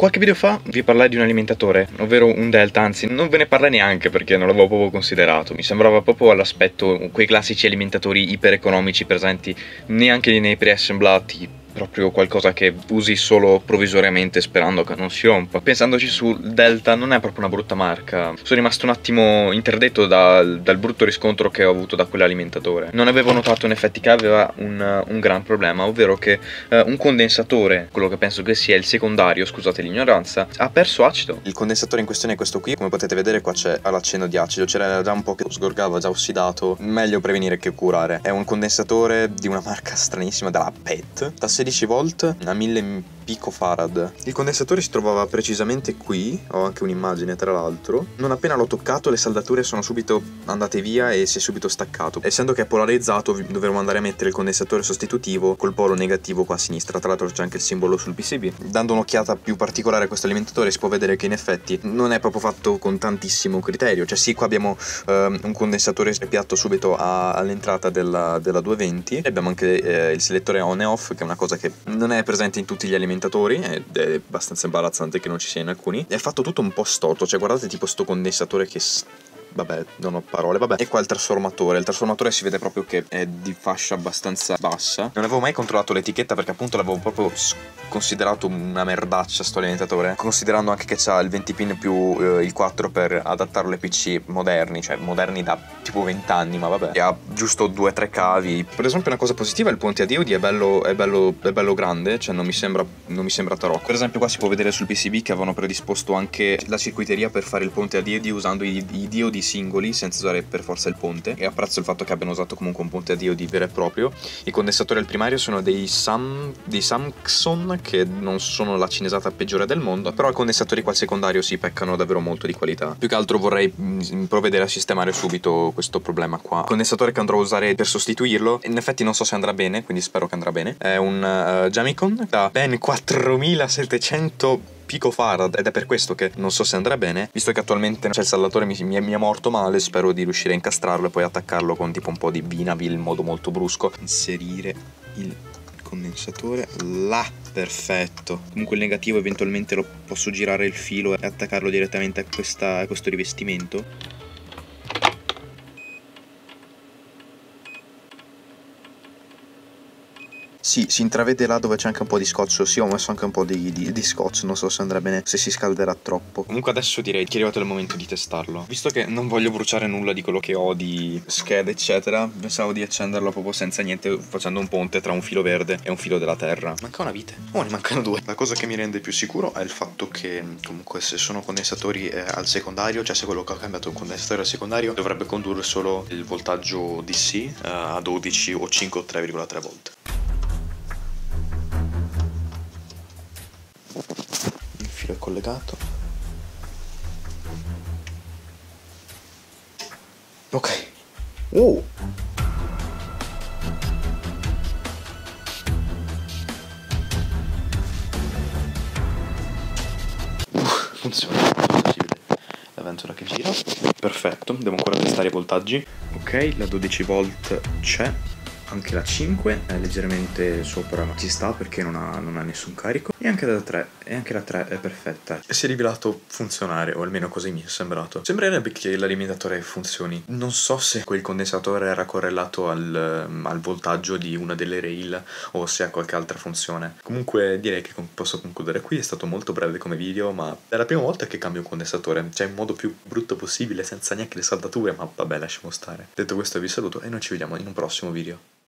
Qualche video fa vi parlai di un alimentatore, ovvero un Delta, anzi non ve ne parlai neanche perché non l'avevo proprio considerato. Mi sembrava proprio all'aspetto quei classici alimentatori iper economici presenti neanche nei preassemblati proprio qualcosa che usi solo provvisoriamente sperando che non si rompa. Pensandoci su Delta non è proprio una brutta marca. Sono rimasto un attimo interdetto dal, dal brutto riscontro che ho avuto da quell'alimentatore. Non avevo notato in effetti che aveva un, un gran problema, ovvero che eh, un condensatore, quello che penso che sia il secondario, scusate l'ignoranza, ha perso acido. Il condensatore in questione è questo qui, come potete vedere qua c'è all'accenno di acido, c'era già un po' che sgorgava, già ossidato, meglio prevenire che curare. È un condensatore di una marca stranissima, della PET, da 16 volt a 1000 picofarad. Il condensatore si trovava precisamente qui, ho anche un'immagine tra l'altro. Non appena l'ho toccato le saldature sono subito andate via e si è subito staccato. Essendo che è polarizzato dovremo andare a mettere il condensatore sostitutivo col polo negativo qua a sinistra, tra l'altro c'è anche il simbolo sul PCB. Dando un'occhiata più particolare a questo alimentatore si può vedere che in effetti non è proprio fatto con tantissimo criterio, cioè sì qua abbiamo um, un condensatore piatto subito all'entrata della, della, 220 e abbiamo anche eh, il selettore on e off che è una cosa che non è presente in tutti gli alimentatori alimentatori ed è abbastanza imbarazzante che non ci sia in alcuni. È fatto tutto un po' storto, cioè guardate tipo sto condensatore che vabbè, non ho parole, vabbè. E qua il trasformatore. Il trasformatore si vede proprio che è di fascia abbastanza bassa. Non avevo mai controllato l'etichetta perché appunto l'avevo proprio considerato una merdaccia sto alimentatore. Considerando anche che c'ha il 20 pin più eh, il 4 per adattarlo ai PC moderni, cioè moderni da tipo 20 anni, ma vabbè. E ha giusto 2-3 cavi. Per esempio una cosa positiva è il ponte a diodi è bello, è bello, è bello grande, cioè non mi sembra, non mi sembra tarocco. Per esempio qua si può vedere sul PCB che avevano predisposto anche la circuiteria per fare il ponte a diodi usando i, i diodi singoli senza usare per forza il ponte e apprezzo il fatto che abbiano usato comunque un ponte a dio di vero e proprio. I condensatori al primario sono dei, Sam, dei Samsung che non sono la cinesata peggiore del mondo, però i condensatori qua al secondario si peccano davvero molto di qualità. Più che altro vorrei mm, provvedere a sistemare subito questo problema qua. Il condensatore che andrò a usare per sostituirlo, in effetti non so se andrà bene, quindi spero che andrà bene, è un uh, Jamicon da ben 4700 picofarad ed è per questo che non so se andrà bene, visto che attualmente c'è il saldatore mi, mi, mi, è morto male, spero di riuscire a incastrarlo e poi attaccarlo con tipo un po' di vinavil in modo molto brusco. Inserire il condensatore là. Perfetto. Comunque il negativo eventualmente lo posso girare il filo e attaccarlo direttamente a, questa, a questo rivestimento Sì, si intravede là dove c'è anche un po' di scotch. Sì, ho messo anche un po' di, di, di, scotch. Non so se andrà bene, se si scalderà troppo. Comunque adesso direi che è arrivato il momento di testarlo. Visto che non voglio bruciare nulla di quello che ho di schede, eccetera, pensavo di accenderlo proprio senza niente, facendo un ponte tra un filo verde e un filo della terra. Manca una vite. Oh, ne mancano due. La cosa che mi rende più sicuro è il fatto che comunque se sono condensatori eh, al secondario, cioè se quello che ho cambiato è un condensatore al secondario, dovrebbe condurre solo il voltaggio DC eh, a 12 o 5 o 3,3 volt. È collegato. Ok. Uh. funziona. La ventola che gira. Perfetto. Devo ancora testare i voltaggi. Ok la 12 volt c'è. Anche la 5 è leggermente sopra ci sta perché non ha, non ha nessun carico. E anche la 3 e anche la 3 è perfetta. E si è rivelato funzionare o almeno così mi è sembrato. Sembrerebbe che l'alimentatore funzioni. Non so se quel condensatore era correlato al, al voltaggio di una delle rail o se ha qualche altra funzione. Comunque direi che posso concludere qui. È stato molto breve come video ma è la prima volta che cambio un condensatore. Cioè in modo più brutto possibile senza neanche le saldature ma vabbè lasciamo stare. Detto questo vi saluto e noi ci vediamo in un prossimo video